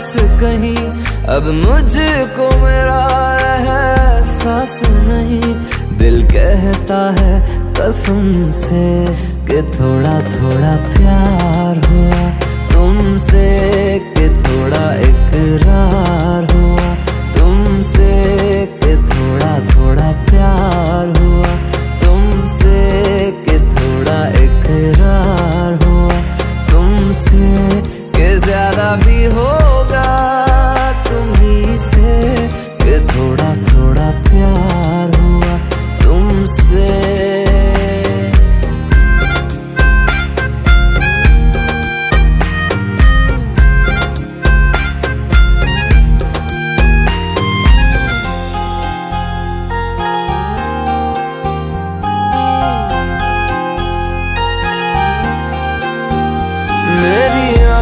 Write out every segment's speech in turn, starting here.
पास कहीं। अब मुझको मेरा एहसास नहीं। दिल कहता है कसम से कि थोड़ा थोड़ा प्यार हुआ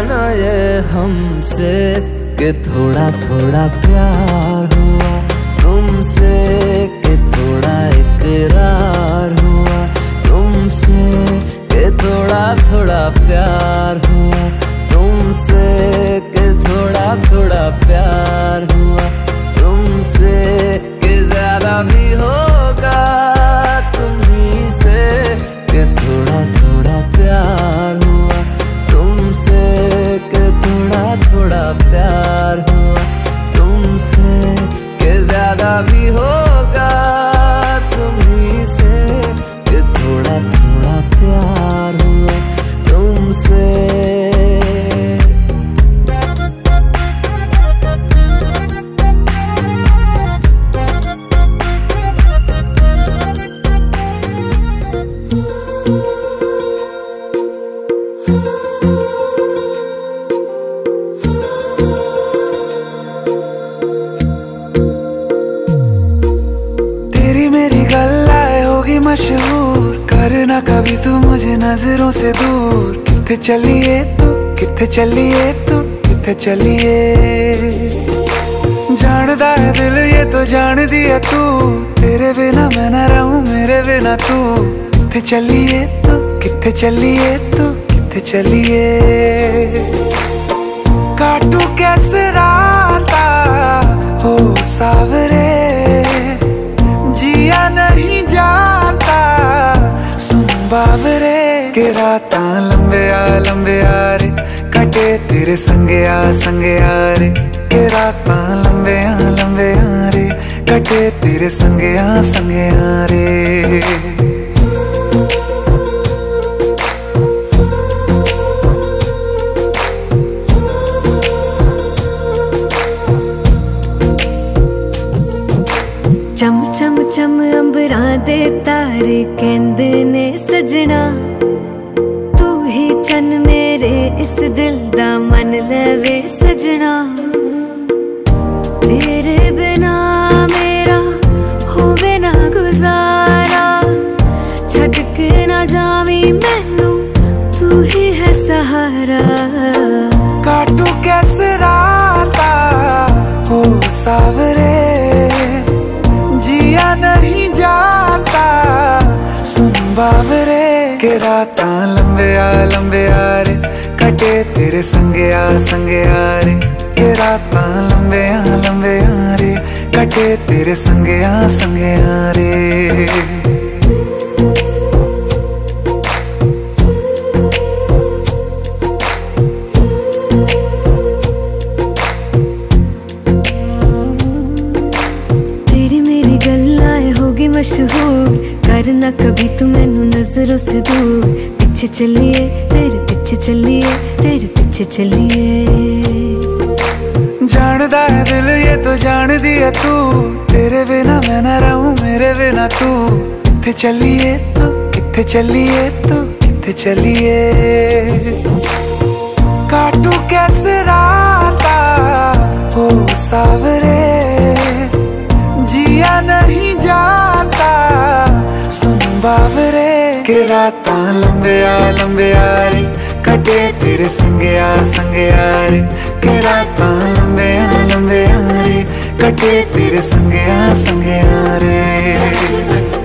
होगा ना ये हमसे कि थोड़ा थोड़ा प्यार हुआ। तुमसे के थोड़ा इकरार हुआ। तुमसे के थोड़ा थोड़ा प्यार हुआ। तुमसे थोड़ा प्यार हुआ तुमसे के ज़्यादा भी होगा कभी तू मुझे नज़रों से दूर कितने चलिए तू कितने चलिए तू कितने चलिए? जानदा है दिल ये तो जान दिया तू, तेरे बिना मैं न रहूँ, मेरे बिना तू। कितने चलिए तू कितने चलिए तू कितने चलिए? काटू कैसे राता हो सावरे, जिया नहीं राता लंबे आ लंबे आ रे कटे तेरे संगे आ संगे आ रे के राता लंबे आ लंबे आ रे कटे तेरे संगे आ संगे आ रे ਚਮ ਚਮ ਚਮ ਅੰਬਰਾਂ ਦੇ ਤਾਰੇ ਕਹਿੰਦੇ ਨੇ ਸਜਣਾ ਤੂੰ ਹੀ ਚੰਨ ਮੇਰੇ ਇਸ ਦਿਲ ਦਾ ਮਨ ਲਵੇ ਸਜਣਾ। ਤੇਰੇ ਬਿਨਾ ਮੇਰਾ ਹੋਵੇ ਨਾ ਗੁਜ਼ਾਰਾ। ਛੱਡ ਕੇ ਨਾ ਜਾਵੀਂ ਮੈਨੂੰ, ਤੂੰ ਹੀ ਹੈ ਸਹਾਰਾ। ਕਾਟੂ ਕੈਸੇ ਰਾਤਾ ਹੋ ਸਾਵਰੇ, ਜੀਆ ਨਹੀਂ ਜਾਤਾ। ਸੁਣ ਬਾਵਰੇ ਕਿ ਰਾਤਾਂ ਲੰਬਿਆ ਲੰਬਿਆ तेरे संगया आ रे। ये रात लंबे आ लंबे आ रे। कटे तेरे संगया आ रे। मशहूर। करना कभी तू मैनू नज़रों से दूर। पीछे चलिए, तेरे पीछे चलिए तेरे पीछे चलिए। जानदा है दिल ये तो जान दिया तू। तेरे बिना मैं ना रहूँ मेरे बिना तू। किथे चलिए तू किथे चलिए तू किथे चलिए। काटू कैसे राता हो सावरे? जिया नहीं जाता सुन बावरे। के राता लंबे आ लंबे आ रे। कटे तेरे संगया संगया रे। के रात लंबे लंबे रे। कटे तेरे संगया संगया रे।